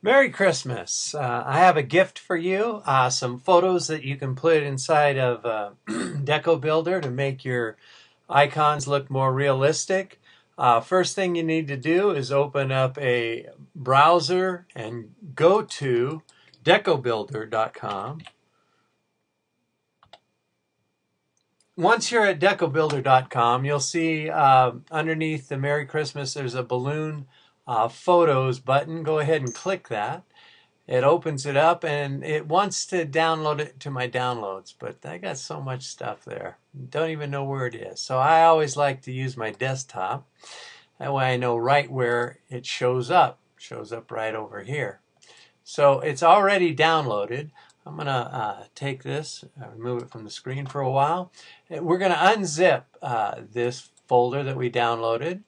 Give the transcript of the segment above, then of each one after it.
Merry Christmas. Uh, I have a gift for you. Uh, some photos that you can put inside of uh, Deco Builder to make your icons look more realistic. Uh, first thing you need to do is open up a browser and go to decobuilder.com. Once you're at decobuilder.com, you'll see uh, underneath the Merry Christmas there's a balloon uh, Photos button. Go ahead and click that. It opens it up and it wants to download it to my downloads, but I got so much stuff there. Don't even know where it is. So I always like to use my desktop. That way I know right where it shows up. It shows up right over here. So it's already downloaded. I'm going to uh, take this, remove it from the screen for a while. We're going to unzip uh, this folder that we downloaded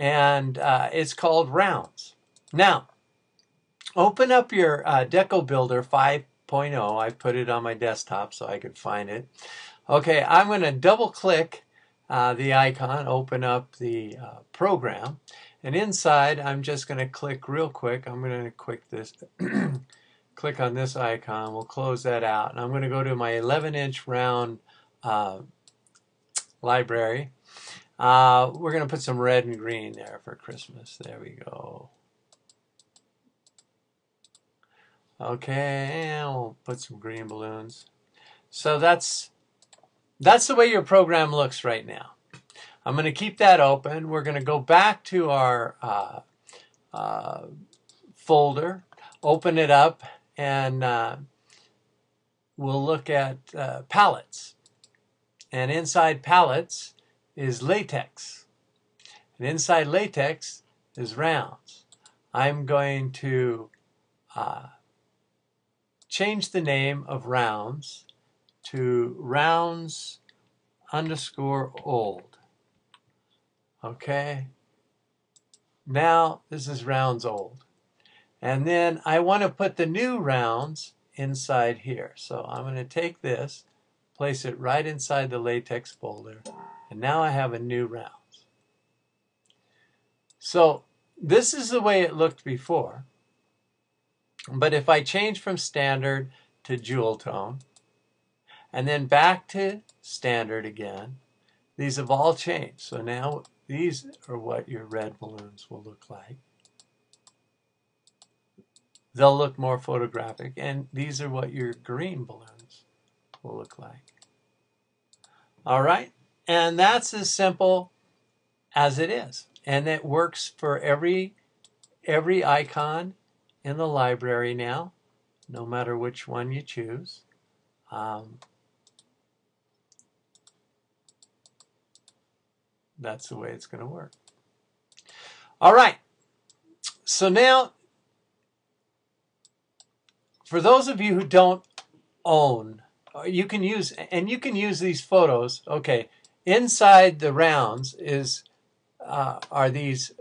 and uh, it's called Rounds. Now, open up your uh, Deco Builder 5.0. I put it on my desktop so I could find it. Okay, I'm going to double click uh, the icon, open up the uh, program, and inside I'm just going to click real quick. I'm going to click this, click on this icon. We'll close that out, and I'm going to go to my 11 inch round uh, library uh, we're going to put some red and green there for Christmas. There we go. Okay, and we'll put some green balloons. So that's that's the way your program looks right now. I'm going to keep that open. We're going to go back to our uh, uh, folder, open it up, and uh, we'll look at uh, palettes. And inside palettes, is latex. And inside latex is rounds. I'm going to uh, change the name of rounds to rounds underscore old. Okay? Now this is rounds old. And then I want to put the new rounds inside here. So I'm going to take this, place it right inside the latex folder, and now I have a new round. So this is the way it looked before. But if I change from standard to jewel tone, and then back to standard again, these have all changed. So now these are what your red balloons will look like. They'll look more photographic. And these are what your green balloons will look like. All right. And that's as simple as it is. And it works for every every icon in the library now, no matter which one you choose. Um, that's the way it's going to work. All right. So now, for those of you who don't own, you can use, and you can use these photos. Okay, Inside the rounds is uh, are these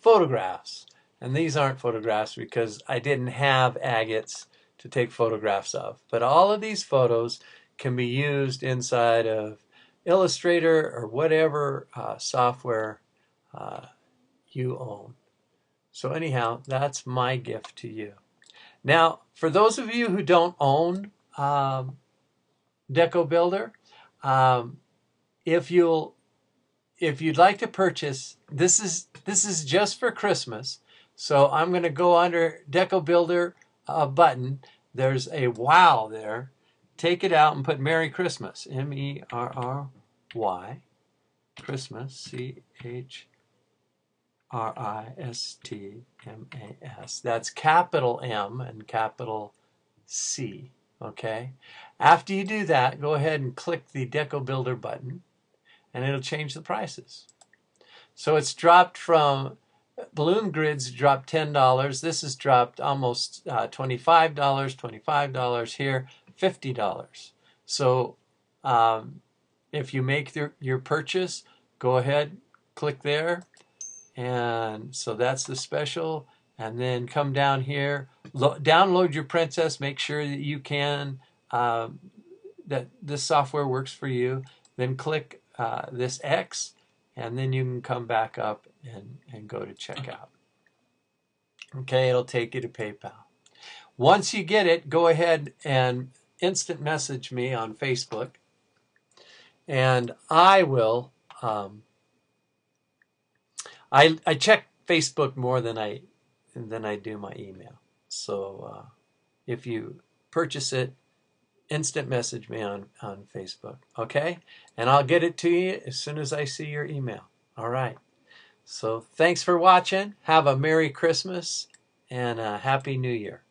photographs, and these aren't photographs because I didn't have agates to take photographs of. But all of these photos can be used inside of Illustrator or whatever uh, software uh, you own. So anyhow, that's my gift to you. Now, for those of you who don't own um, Deco Builder, um, if you'll if you'd like to purchase this is this is just for Christmas. So I'm going to go under Deco Builder uh, button. There's a wow there. Take it out and put Merry Christmas. M E R R Y Christmas C H R I S T M A S. That's capital M and capital C. Okay. After you do that, go ahead and click the Deco Builder button and it'll change the prices. So it's dropped from balloon grids dropped $10. This has dropped almost uh, $25, $25 here, $50. So um, if you make your, your purchase, go ahead, click there. And so that's the special. And then come down here, download your Princess, make sure that you can, um, that this software works for you. Then click uh, this X, and then you can come back up and, and go to checkout. Okay, it'll take you to PayPal. Once you get it, go ahead and instant message me on Facebook, and I will. Um, I I check Facebook more than I than I do my email. So uh, if you purchase it, instant message me on on Facebook, okay? And I'll get it to you as soon as I see your email. All right. So thanks for watching. Have a Merry Christmas and a Happy New Year.